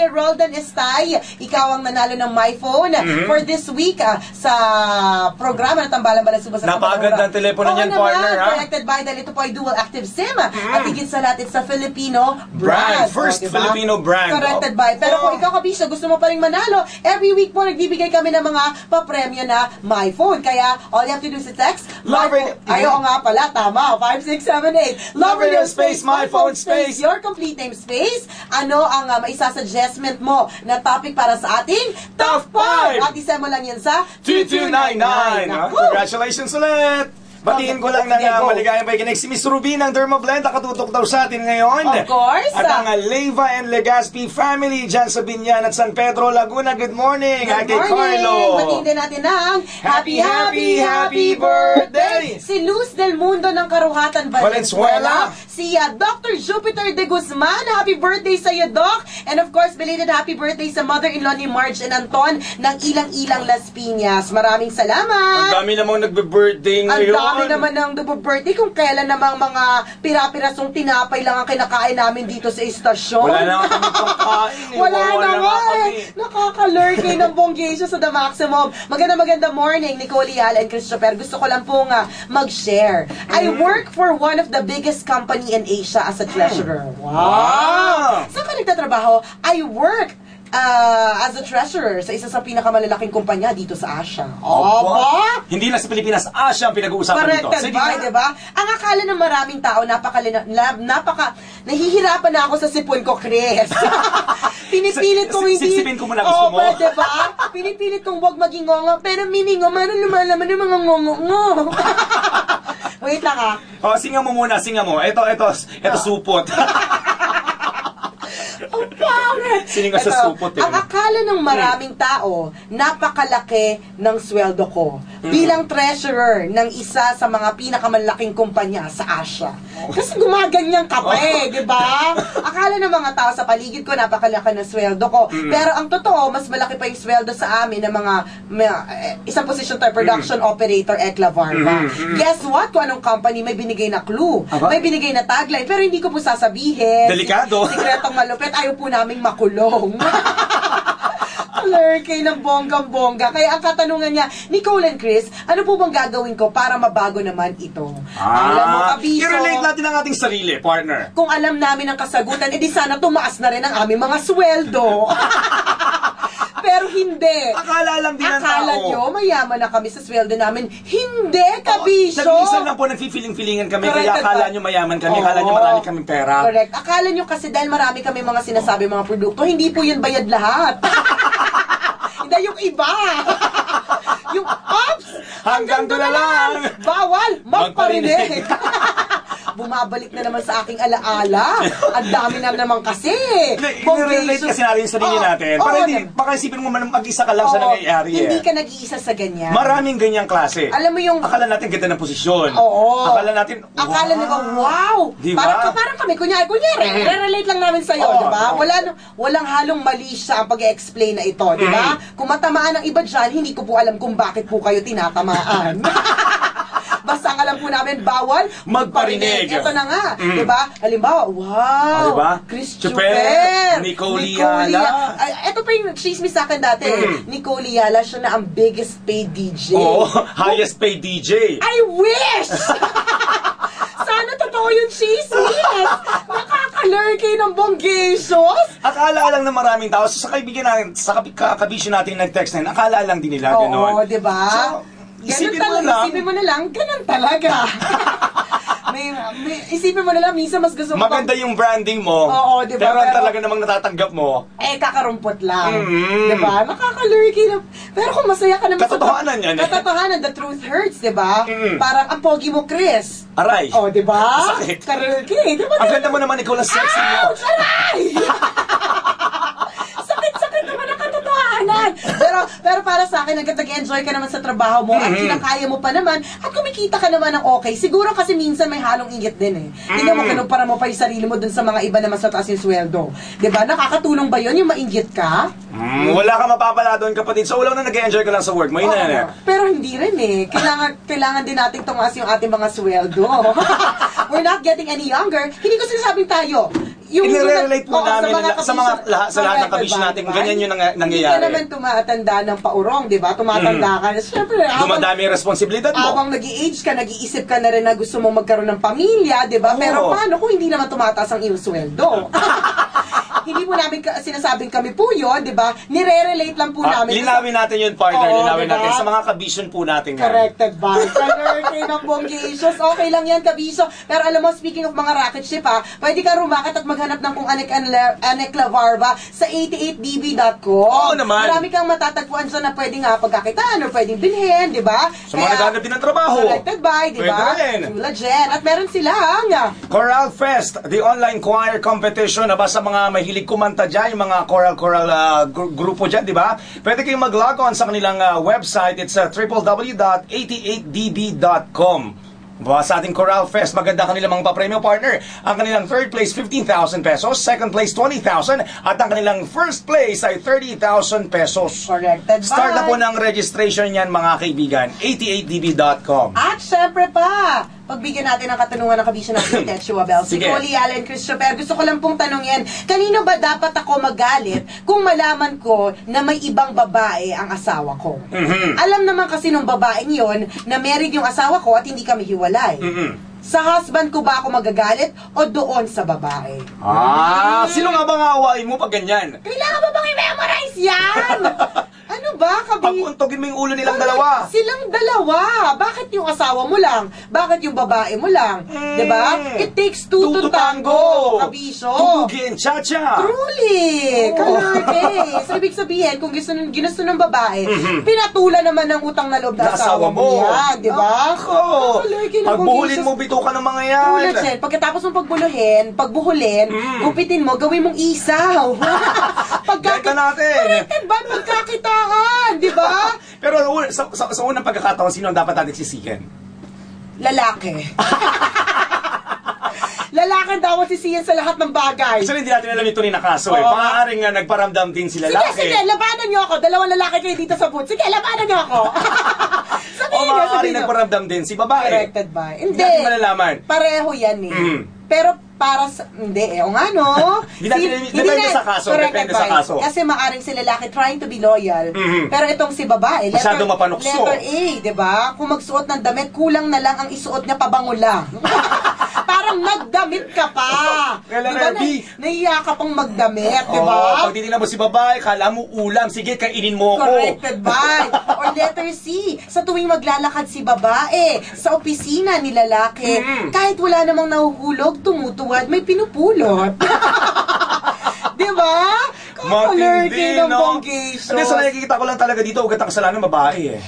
Kuya Roldan Estay, ikaw ang nanalo ng my phone Mm-hmm. for this week ah, sa programa ng Tambalan Balasuba sa Napakagandang telepono Oo niyan, partner, ah. connected by dahil ito po ay dual active SIM. At higit sa lahat, it's a Filipino Brand. brand. First O, diba? Filipino brand. Corrected by. Pero Oh. kung ikaw kabisyo, gusto mo pa rin manalo, every week po nagbibigay kami ng mga papremyo na my phone. Kaya all you have to do is text Love phone. Ayaw nga pala, tama. 5678. Love Radio space, my phone space. Your complete name space. Ano ang uh, maisasuggestment mo na topic para sa ating Top five. At isend mo lang yan sa 2299. Naku! Congratulations ulit! Batiin ko lang uh, go. maligayang pakikinig. Si Miss Ruby ng Dermablend, nakatutok daw sa atin ngayon. Of course. At ang uh, Leyva and Legazpi family dyan sa Binyan at San Pedro, Laguna. Good morning. Good kay morning! Carlo. Batiin din natin ang Happy, happy, happy birthday! Si Luz Del Mundo ng Karuhatan, Valenzuela. Si uh, Dr. Jupiter de Guzman. Happy birthday sa iyo, Doc. And of course, belated happy birthday sa mother-in-law ni Marge and Anton ng Ilang-Ilang Las Piñas. Maraming Ang salamat! dami namang nagbe-birthday Ang ngayon. Dami naman ng birthday kung kailan namang mga pira-pirasong tinapay lang ang kinakain namin dito sa istasyon. Wala na nga kami pangkain. eh. Wala na nga nga eh. kami. Nakaka-lurking ng bonggesyo sa The Maximum. Maganda maganda morning, Nicole Yala and Christopher. Gusto ko lang pong ah, mag-share. I Mm-hmm. work for one of the biggest company in Asia as a treasurer. Wow! Saan ka nagtatrabaho? I work ah, as a treasurer sa isa sa pinakamalalaking kumpanya dito sa Asia. Aba! Hindi lang sa Pilipinas, Asia ang pinag-uusapan dito. Corrected ba, nga. di ba? Ang akala ng maraming tao, napaka, na, napaka, nahihirapan na ako sa sipon ko, Chris. Pinipilit kong hindi... sipsipin ko muna, gusto Oo, mo? ba, di ba? Pinipilit kong huwag maging ngongo, pero miningo, ano lumalaman ng mga ngongo-ngo. Wait lang ah. Oh, singa mo muna, singa mo. Ito, ito, ito supot. Ang pangit! Sininga sa supot eh. Ang akala ng maraming tao, napakalaki ng sweldo ko Mm. bilang treasurer ng isa sa mga pinakamalaking kumpanya sa Asia. Kasi gumaganyan ka pa eh, di ba? Akala ng mga tao sa paligid ko, napakalaki ng sweldo ko. Mm. Pero ang totoo, mas malaki pa yung sweldo sa amin ng mga, mga eh, isang position tayo, production Mm. operator, Ekla Varva. Guess what? Kung anong company may binigay na clue, Aba? may binigay na tagline, pero hindi ko po sasabihin. Delikado. Sikretong malupit, ayaw po naming makulong. Lurkay ng bonggang-bongga. Kaya ang katanungan niya, Nicole and Chris, ano po bang gagawin ko para mabago naman ito? alam mo, kabisyo, Ah, i-relate natin ang ating sarili, partner. kung alam namin ang kasagutan, edi sana tumaas na rin ang aming mga sweldo. Hindi. Akala lang din ng Akala tao. nyo, mayaman na kami sa sweldo namin. Hindi, kabisyo! Nag-iisan lang po, nagfi-feeling-feelingan kami, kaya Corrected akala ba? nyo mayaman kami, Oo. akala nyo marami kaming pera. Correct. Akala nyo kasi dahil marami kami mga sinasabi mga produkto, hindi po yun bayad lahat. Hindi yung iba. yung ops! Hanggang doon na lang. Bawal! Magparinig. Bumabalik na naman sa aking alaala. Ang dami na naman kasi. I-relate kasi natin yung sarili Oo, natin. Para hindi, na- baka isipin mo mag-isa ka lang sa oo, nangyayari Hindi eh. ka nag-iisa sa ganyan. Maraming ganyang klase. Alam mo yung- Akala natin ganda ng posisyon. Oo. Akala natin, wow. Akala nila, wow! Di Parang, ba? parang kami, kunyari, kunyari, re-relate lang namin sa'yo, Oo, di ba? oo. Wala, walang halong mali ang pag-explain na ito, di ba? Kung matamaan ng iba dyan, hindi ko po alam kung bakit po kayo tinatamaan. Basta ang alam po namin, bawal Magparinig. Ito na nga, Mm. di ba? Halimbawa, wow! Ah, di ba? Chris Chuper. Ay, ito pa yung chismis sa akin dati. Mm. Nicole Yala, siya na ang biggest paid DJ. Oo, highest paid DJ. I wish! Sana totoo yung chismis! Nakakalurkay ng bonggesyos! Akala lang ng maraming tao, so sa kaibigan natin, sa kabi- kakabisyo natin nag-text na yun, akala lang din nila, gano'n. Oo, di ba? So, Ganun isipin mo talaga, lang. isipin mo na lang, ganun talaga. may, may, isipin mo na lang, minsan mas gusto mo Maganda yung branding mo, Oo, di ba? pero ang Pero- talaga namang natatanggap mo, eh, kakarumpot lang. Mm. Di ba? Nakakalurky lang. Pero kung masaya ka naman Katotohanan yan eh. Katotohanan, the truth hurts, di ba? Mm. Parang ang pogi mo, Chris. aray. Oh, di ba? Sakit. Karurky, di ba? Ang ganda mo naman, ikaw lang sexy mo. Ouch! Aray! Sakit-sakit naman ang katotohanan. Pero, pero para sa akin, hanggat nag-enjoy ka naman sa trabaho mo at kinakaya mo pa naman at kumikita ka naman ng okay, siguro kasi minsan may halong inggit din eh. Tingnan mo, kinumpara para mo pa yung sarili mo dun sa mga iba na mas mataas yung sweldo. Di ba? Nakakatulong ba yun yung mainggit ka? Mm, wala ka mapapala doon kapatid. So wala na nag-enjoy ka lang sa work mo. Yun na yan. eh. Oo. Pero hindi rin eh. Kailangan, kailangan din nating tumaas yung ating mga sweldo. We're not getting any younger. Hindi ko sinasabing tayo. Inire-relate po Oo, namin mga sa mga- lahat- sa lahat ng kabisyo natin, ganyan yung nang- Hindi nangyayari. ka naman tumatanda ng paurong, di ba? Tumatanda ka. Siyempre, habang, Mm. Dumadami yung responsibilidad mo. habang nag age ka, nag-iisip ka na rin na gusto mong magkaroon ng pamilya, di ba? Pero Oo. paano kung hindi naman tumataas ang iyong sweldo? hindi po namin ka- sinasabing kami po yun, di ba? Nire-relate lang po Ah, namin. linawin natin yun, partner. Oo, linawin diba? natin sa mga kabisyon po natin. yan. Corrected by Kalerte ng Bonggacious. Okay lang yan, kabiso. Pero alam mo, speaking of mga rocket ship ha, pwede ka rumakit at maghanap ng kung anek, anek, anek Lavarva sa 88db.com. Oo naman. Marami kang matatagpuan dyan na pwedeng nga pagkakitaan or pwedeng bilhin, di ba? Sa mga naghahanap din ng trabaho. Corrected by, di ba? Pwede rin. Sula. At meron silang Choral Fest, the online choir competition. Aba sa mga mahilig kumanta dyan, yung mga choral-choral ah, gru- grupo dyan, di ba? Pwede kayong mag-log on sa kanilang ah, website. It's uh, www.88db.com. Ba, sa ating Choral Fest, maganda kanilang mga papremyo partner. Ang kanilang third place, 15,000 pesos. Second place, 20,000. At ang kanilang first place ay 30,000 pesos. Corrected Start na po ng registration yan mga kaibigan. 88db.com. At syempre pa, pagbigyan natin ng katanungan ng kabisyo natin, Tetsuwa Bell. Si Sige. Coley Allen Christopher, gusto ko lang pong tanungin, kanino ba dapat ako magalit kung malaman ko na may ibang babae ang asawa ko? Mhm. Alam naman kasi nung babaeng yon na married yung asawa ko at hindi kami hiwalay. Mhm. Sa husband ko ba ako magagalit o doon sa babae? Ah, sino nga ba nga awain mo pag ganyan? Kailangan ba bang i-memorize yan? ba, kabi? Pagpuntugin mo yung ulo nilang dalawa. Silang dalawa. Bakit yung asawa mo lang? Bakit yung babae mo lang? Mm. 'Di ba? It takes two, to tango. Kabisyo. Tugugin, cha-cha. Truly! Kalarte! so, ibig sabihin, kung gusto, ng, ginusto ng babae, Mhm. pinatulan naman ng utang na loob na Na asawa mo yan, di ba? Ako. Pagbuhulin mo, bitukan ng mga yan. Tulad yan, pagkatapos mong pagbuluhin, pagbuhulin, Mm. gupitin mo, gawin mong isaw. Ganda natin. Corrected ba? Pagkakitaan, di ba? Pero sa, sa, sa unang pagkakataon, sino ang dapat natin sisikin? Lalaki. Lalaki daw si Sian sa lahat ng bagay. Actually, hindi natin alam ito ni Nakaso eh. Oo. Maaaring nga nagparamdam din si Sige, lalaki. sige, labanan niyo ako. Dalawang lalaki kayo dito sa booth. Sige, labanan niyo ako. O sabihin niyo, sabihin niyo. nagparamdam din si babae. Corrected by. Hindi. natin malalaman. Pareho yan eh. Mm. Pero para sa... Hindi eh. O nga no? Hindi natin- depende sa kaso, depende sa by. kaso. Kasi maaring si lalaki trying to be loyal. Mhm. Pero itong si babae, Masyadong mapanukso. letter A, di ba? Kung magsuot ng damit, kulang na lang ang isuot niya pabango lang. Parang nagdamit ka pa. Kaya Di ba? letter B. Na, nahiya ka pang magdamit, di ba? pag titignan mo si babae, kala mo ulam. Sige, kainin mo ako. Corrected by. Or letter C, sa tuwing maglalakad si babae, sa opisina ni lalaki, Mm. kahit wala namang nahuhulog, tumutuwad, may pinupulot. Di ba? Matindi, no? Hindi, sa nakikita ko lang talaga dito, ugat ang kasalanan babae eh.